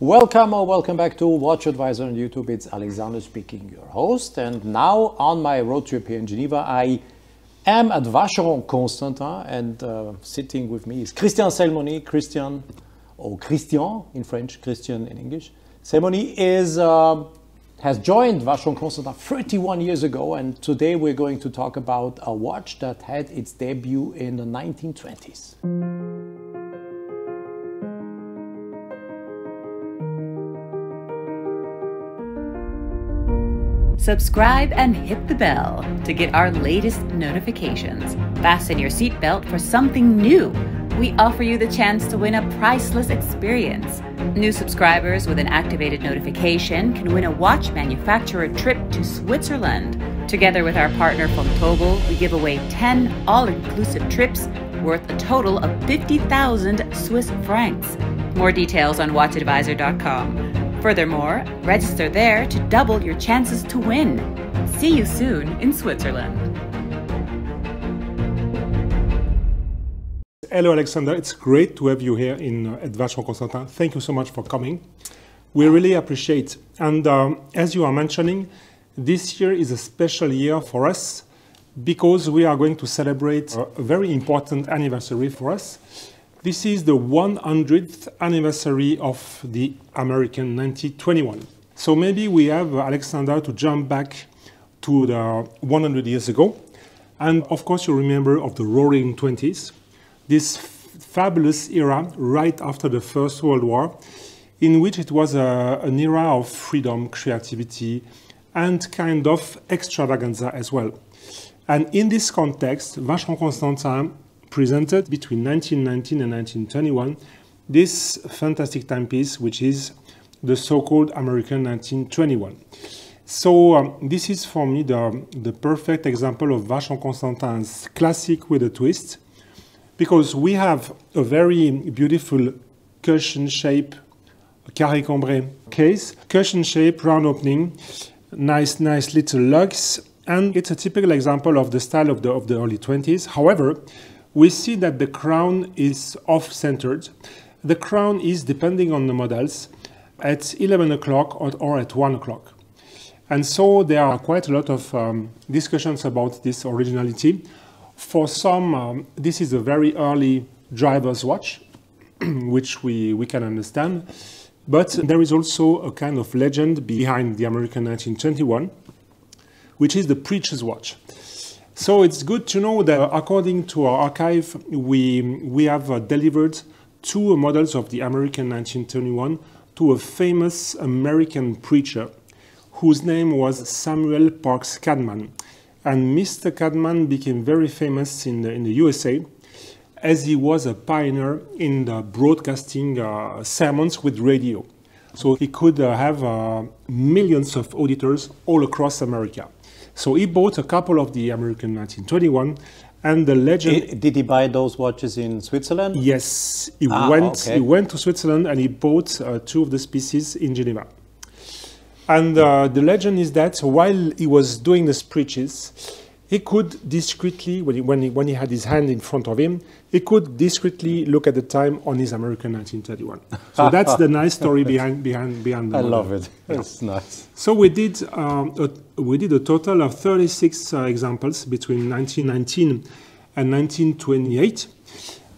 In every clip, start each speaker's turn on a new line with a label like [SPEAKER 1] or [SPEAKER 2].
[SPEAKER 1] Welcome or welcome back to Watch Advisor on YouTube. It's Alexander speaking, your host. And now on my road trip here in Geneva, I am at Vacheron Constantin and uh, sitting with me is Christian Selmoni. Christian, or Christian in French, Christian in English. Selmoni is, uh, has joined Vacheron Constantin 31 years ago and today we're going to talk about a watch that had its debut in the 1920s.
[SPEAKER 2] Subscribe and hit the bell to get our latest notifications. Fasten your seatbelt for something new. We offer you the chance to win a priceless experience. New subscribers with an activated notification can win a watch manufacturer trip to Switzerland. Together with our partner Vontobel, we give away 10 all inclusive trips worth a total of 50,000 Swiss francs. More details on watchadvisor.com. Furthermore, register there to double your chances to win. See you soon in Switzerland.
[SPEAKER 3] Hello, Alexander. It's great to have you here in uh, Vacheron Constantin. Thank you so much for coming. We really appreciate. And um, as you are mentioning, this year is a special year for us because we are going to celebrate a very important anniversary for us. This is the 100th anniversary of the American 1921. So maybe we have Alexander to jump back to the 100 years ago. And of course, you remember of the Roaring Twenties, this fabulous era right after the First World War, in which it was a, an era of freedom, creativity, and kind of extravaganza as well. And in this context, Vacheron Constantin presented between 1919 and 1921 this fantastic timepiece, which is the so-called American 1921. So um, this is for me the, the perfect example of Vacheron Constantin's classic with a twist, because we have a very beautiful cushion shape, carré cambré case, cushion shape, round opening, nice, nice little lugs, and it's a typical example of the style of the, of the early 20s. However, we see that the crown is off-centered. The crown is, depending on the models, at 11 o'clock or, or, at 1 o'clock. And so there are quite a lot of um, discussions about this originality. For some, um, this is a very early driver's watch, which we, we can understand. But there is also a kind of legend behind the American 1921, which is the preacher's watch. So it's good to know that according to our archive, we, we have uh, delivered two models of the American 1921 to a famous American preacher whose name was Samuel Parks Cadman. And Mr. Cadman became very famous in the, in the USA as he was a pioneer in the broadcasting uh, sermons with radio. So he could uh, have uh, millions of auditors all across America. So he bought a couple of the American 1921 and the legend.
[SPEAKER 1] Did he buy those watches in Switzerland?
[SPEAKER 3] Yes, he ah, went. Okay. He went to Switzerland and he bought uh, two of the species in Geneva. And uh, the legend is that while he was doing the preaches, he could discreetly, when he, when, he, when he had his hand in front of him, he could discreetly look at the time on his American 1931. So that's the nice story behind behind behind. The
[SPEAKER 1] I model. love it. It's yeah. nice.
[SPEAKER 3] So we did um, a, we did a total of 36 uh, examples between 1919 and 1928,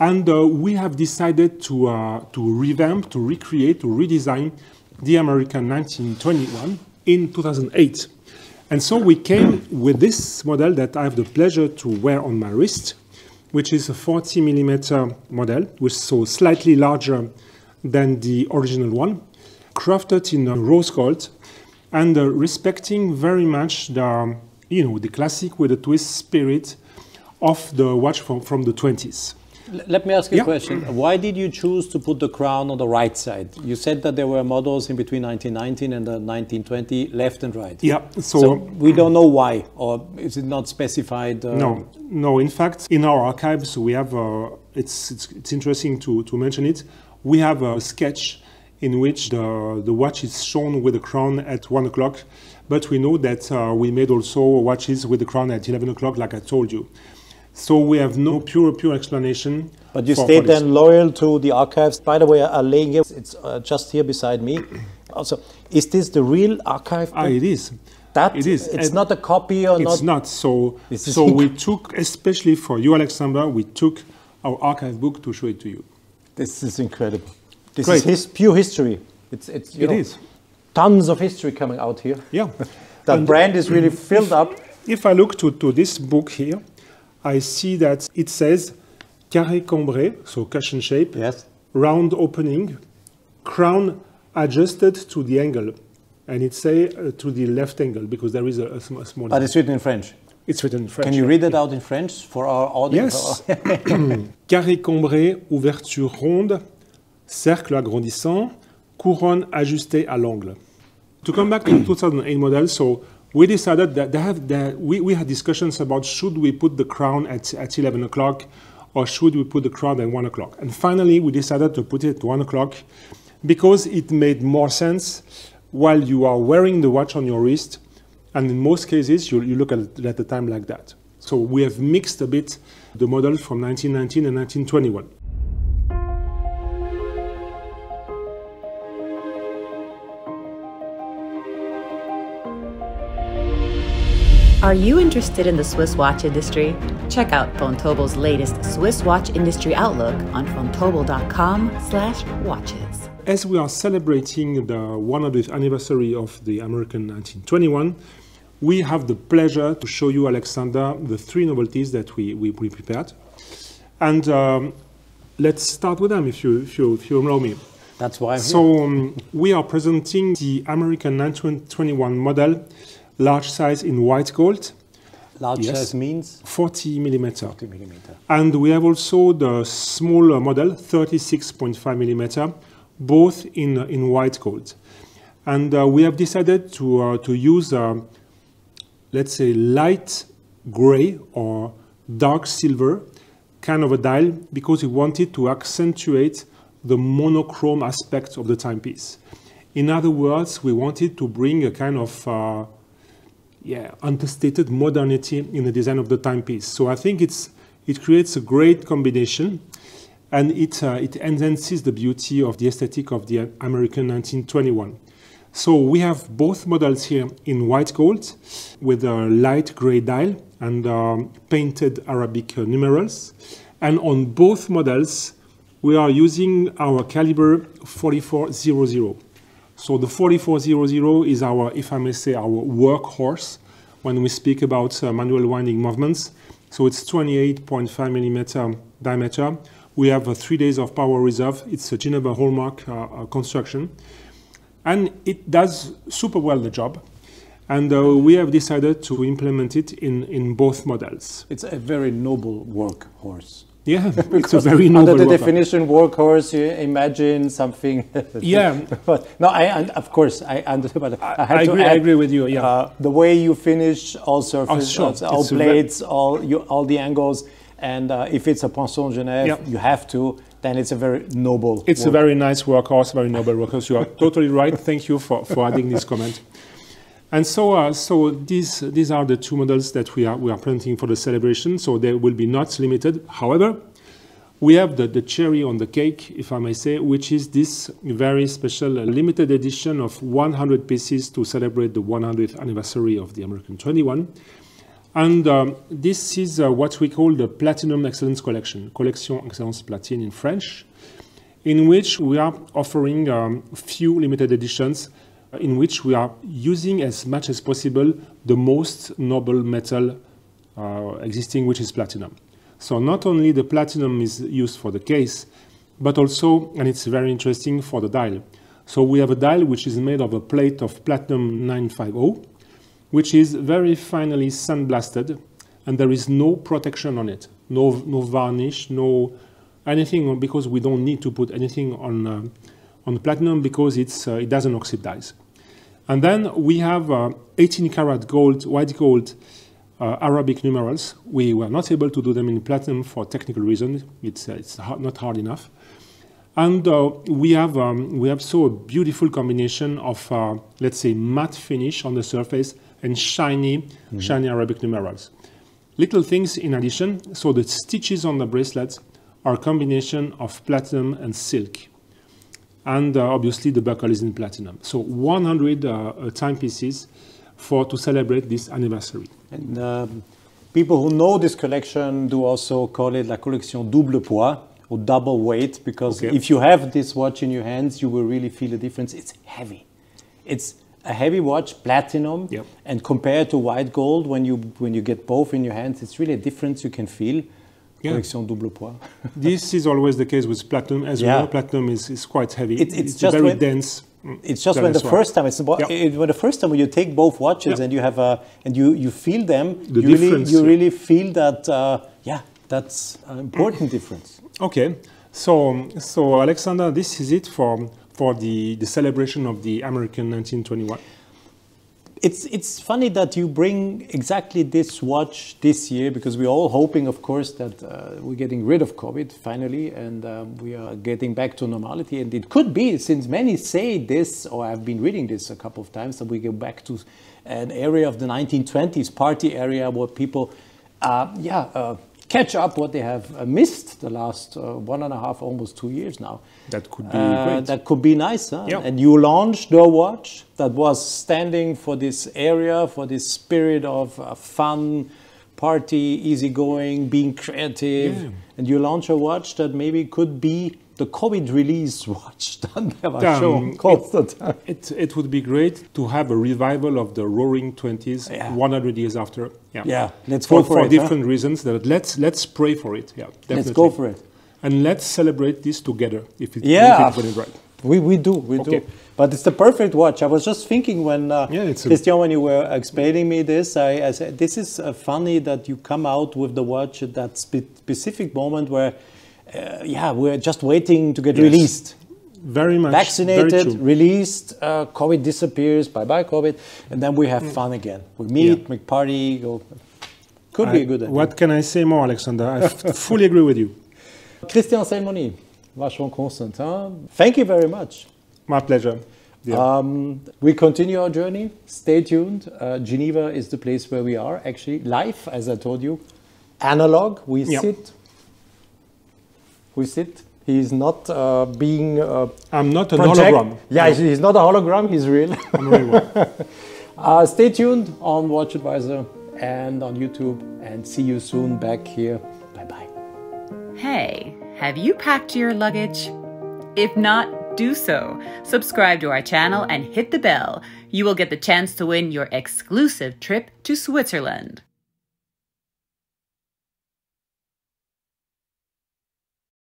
[SPEAKER 3] and uh, we have decided to uh, to revamp, to recreate, to redesign the American 1921 in 2008. And so we came with this model that I have the pleasure to wear on my wrist, which is a 40 millimeter model, which is so slightly larger than the original one, crafted in rose gold, and uh, respecting very much the, you know, the classic with a twist spirit of the watch from, from the 20s.
[SPEAKER 1] Let me ask you yeah. a question. Why did you choose to put the crown on the right side? You said that there were models in between 1919 and 1920, left and right.
[SPEAKER 3] Yeah.
[SPEAKER 1] So, so we don't know why, or is it not specified?
[SPEAKER 3] Uh, no, no. In fact, in our archives, we have. Uh, it's, it's, it's interesting to to mention it. We have a sketch in which the the watch is shown with the crown at one o'clock, but we know that uh, we made also watches with the crown at 11 o'clock, like I told you. So we have no pure, pure explanation.
[SPEAKER 1] But you stayed then loyal to the archives. By the way, a laying here, it's uh, just here beside me. Also, is this the real archive?
[SPEAKER 3] Ah, it is.
[SPEAKER 1] that
[SPEAKER 3] it is.
[SPEAKER 1] It's
[SPEAKER 3] And
[SPEAKER 1] not a copy or
[SPEAKER 3] It's
[SPEAKER 1] not.
[SPEAKER 3] not. So, so we took, especially for you, Alexander, we took our archive book to show it to you.
[SPEAKER 1] This is incredible. This
[SPEAKER 3] Great.
[SPEAKER 1] is his, pure history. It's, it's you
[SPEAKER 3] It
[SPEAKER 1] know,
[SPEAKER 3] is.
[SPEAKER 1] tons of history coming out here.
[SPEAKER 3] Yeah.
[SPEAKER 1] That
[SPEAKER 3] And
[SPEAKER 1] brand is really filled up.
[SPEAKER 3] If I look to, to this book here, I see that it says carré cambré, so cushion shape,
[SPEAKER 1] Yes.
[SPEAKER 3] round opening, crown adjusted to the angle. And it say uh, to the left angle because there is a, a sm- a small.
[SPEAKER 1] But it's written in French.
[SPEAKER 3] it's written in French.
[SPEAKER 1] Can you read it out in French for our audience?
[SPEAKER 3] Yes. Carré cambré, ouverture ronde, cercle agrandissant, couronne ajustée à l'angle. To come back to the 2008 model, so we decided that, have, that we, we had discussions about should we put the crown at, at 11 o'clock or should we put the crown at 1 o'clock. And finally, we decided to put it at 1 o'clock because it made more sense while you are wearing the watch on your wrist. And in most cases, you, you look at, at the time like that. So we have mixed a bit the model from 1919 and 1921.
[SPEAKER 2] Are you interested in the Swiss watch industry? Check out Vontobel's latest Swiss watch industry outlook on vontobel.com/watches.
[SPEAKER 3] As we are celebrating the 100th anniversary of the American 1921, we have the pleasure to show you, Alexander, the three novelties that we, we, we prepared. And um, let's start with them, if you, if you, if you allow me.
[SPEAKER 1] That's why I'm here.
[SPEAKER 3] So um, we are presenting the American 1921 model, large size in white gold,
[SPEAKER 1] Large
[SPEAKER 3] yes.
[SPEAKER 1] size means
[SPEAKER 3] 40 millimeter.
[SPEAKER 1] 50 millimeter.
[SPEAKER 3] And we have also the smaller model, 36.5 millimeter, both in, in white gold. And uh, we have decided to, uh, to use, uh, let's say, light gray or dark silver kind of a dial because we wanted to accentuate the monochrome aspect of the timepiece. In other words, we wanted to bring a kind of uh, yeah, understated modernity in the design of the timepiece. So I think it's, it creates a great combination and it, uh, it enhances the beauty of the aesthetic of the American 1921. So we have both models here in white gold with a light gray dial and um, painted Arabic uh, numerals. And on both models, we are using our caliber 4400. So the 4400 is our, if I may say, our workhorse when we speak about uh, manual winding movements. So it's 28.5 millimeter diameter. We have uh, three days of power reserve. It's a Geneva hallmark uh, uh, construction. And it does super well the job. And uh, we have decided to implement it in, in both models.
[SPEAKER 1] It's a very noble workhorse.
[SPEAKER 3] Yeah, it's a very noble
[SPEAKER 1] Under the
[SPEAKER 3] workout.
[SPEAKER 1] definition workhorse, you imagine something.
[SPEAKER 3] Yeah.
[SPEAKER 1] but no, I and of course I understand. But I,
[SPEAKER 3] I
[SPEAKER 1] to
[SPEAKER 3] agree- I agree with you, yeah.
[SPEAKER 1] uh, the way you finish all surfaces,
[SPEAKER 3] sure.
[SPEAKER 1] all
[SPEAKER 3] It's
[SPEAKER 1] blades, all you, all the angles, and uh, if it's a Poinçon Genève,
[SPEAKER 3] Yeah.
[SPEAKER 1] you have to. Then it's a very noble.
[SPEAKER 3] It's a very nice workhorse, very noble workhorse. You are totally right. Thank you for, for adding this comment. And so, uh, so these these are the two models that we are we are presenting for the celebration. So they will be not limited. However, we have the, the cherry on the cake, if I may say, which is this very special limited edition of 100 pieces to celebrate the 100th anniversary of the American 21. And um, this is uh, what we call the Platinum Excellence Collection, Collection Excellence Platine in French, in which we are offering um, few limited editions in which we are using as much as possible the most noble metal uh, existing, which is platinum. So not only the platinum is used for the case, but also, and it's very interesting, for the dial. So we have a dial which is made of a plate of platinum 950, which is very finely sandblasted, and there is no protection on it, no, no varnish, no anything, because we don't need to put anything on, uh, on platinum because it's, uh, it doesn't oxidize. And then we have uh, 18 karat gold, white gold uh, Arabic numerals. We were not able to do them in platinum for technical reasons. It's, uh, it's not hard enough. And uh, we have um, we have so a beautiful combination of uh, let's say matte finish on the surface and shiny shiny Arabic numerals. little things in addition. So the stitches on the bracelets are a combination of platinum and silk. And uh, obviously the buckle is in platinum. So 100 uh, timepieces for to celebrate this anniversary.
[SPEAKER 1] And um, people who know this collection do also call it la collection double poids or double weight because
[SPEAKER 3] Okay.
[SPEAKER 1] if you have this watch in your hands, you will really feel the difference. It's heavy. It's a heavy watch, platinum,
[SPEAKER 3] Yep.
[SPEAKER 1] and compared to white gold, when you when you get both in your hands, it's really a difference you can feel.
[SPEAKER 3] Yeah.
[SPEAKER 1] Collection double poids.
[SPEAKER 3] this is always the case with platinum. As
[SPEAKER 1] Yeah.
[SPEAKER 3] you know, platinum is, is quite heavy.
[SPEAKER 1] It- it's just
[SPEAKER 3] very
[SPEAKER 1] when-
[SPEAKER 3] dense. mm,
[SPEAKER 1] It's just when the
[SPEAKER 3] why.
[SPEAKER 1] first time it's
[SPEAKER 3] Yeah.
[SPEAKER 1] it, when the first time when you take both watches
[SPEAKER 3] Yeah.
[SPEAKER 1] and you have a and you you feel them,
[SPEAKER 3] The
[SPEAKER 1] you really
[SPEAKER 3] difference,
[SPEAKER 1] you
[SPEAKER 3] yeah.
[SPEAKER 1] really feel that uh, yeah that's an important difference.
[SPEAKER 3] Okay, so so Alexander, this is it for for the, the celebration of the American 1921.
[SPEAKER 1] It's it's funny that you bring exactly this watch this year because we're all hoping, of course, that uh, we're getting rid of COVID finally and um, we are getting back to normality. And it could be, since many say this, or I've been reading this a couple of times, that we go back to an area of the 1920s party area where people, uh, yeah, uh, catch up what they have uh, missed the last uh, one and a half, almost two years now.
[SPEAKER 3] That could be
[SPEAKER 1] Uh,
[SPEAKER 3] great.
[SPEAKER 1] That could be nice. Huh?
[SPEAKER 3] Yeah.
[SPEAKER 1] And you launched the watch that was standing for this area, for this spirit of uh, fun, party, easygoing, being creative.
[SPEAKER 3] Yeah.
[SPEAKER 1] And you launch a watch that maybe could be the COVID release watch done by
[SPEAKER 3] Um,
[SPEAKER 1] Constantin.
[SPEAKER 3] It, it would be great to have a revival of the Roaring Twenties
[SPEAKER 1] Yeah.
[SPEAKER 3] 100 years after. Yeah,
[SPEAKER 1] Yeah, let's
[SPEAKER 3] for,
[SPEAKER 1] go for
[SPEAKER 3] for
[SPEAKER 1] it, huh?
[SPEAKER 3] different reasons. That let's let's pray for it. Yeah, definitely.
[SPEAKER 1] Let's go for it.
[SPEAKER 3] And let's celebrate this together. If it,
[SPEAKER 1] Yeah,
[SPEAKER 3] if it right.
[SPEAKER 1] we, we do, we
[SPEAKER 3] Okay.
[SPEAKER 1] do. But it's the perfect watch. I was just thinking when, uh,
[SPEAKER 3] Yeah, it's
[SPEAKER 1] Christian, when you were explaining me this, I, I said, this is uh, funny that you come out with the watch at that spe- specific moment where, uh, yeah, we're just waiting to get
[SPEAKER 3] Yes.
[SPEAKER 1] released.
[SPEAKER 3] Very much.
[SPEAKER 1] Vaccinated,
[SPEAKER 3] true.
[SPEAKER 1] released, uh, COVID disappears, bye bye COVID, and then we have fun again. We meet,
[SPEAKER 3] Mm. Yeah.
[SPEAKER 1] make party, go. Could be a good idea.
[SPEAKER 3] What can I say more, Alexander? I fully agree with you.
[SPEAKER 1] Christian Selmoni, Vacheron Constantin, thank you very much.
[SPEAKER 3] My pleasure. Yeah.
[SPEAKER 1] Um, we continue our journey. Stay tuned. Uh, Geneva is the place where we are actually live, as I told you. Analog. We
[SPEAKER 3] Yeah.
[SPEAKER 1] sit. We sit. He's not uh, being uh,
[SPEAKER 3] I'm not an
[SPEAKER 1] project-
[SPEAKER 3] hologram.
[SPEAKER 1] Yeah, he's not a hologram. He's real.
[SPEAKER 3] I'm really one.
[SPEAKER 1] uh, stay tuned on Watch Advisor and on YouTube, and see you soon back here. Bye bye.
[SPEAKER 2] Hey, have you packed your luggage? If not, do so. Subscribe to our channel and hit the bell. You will get the chance to win your exclusive trip to Switzerland.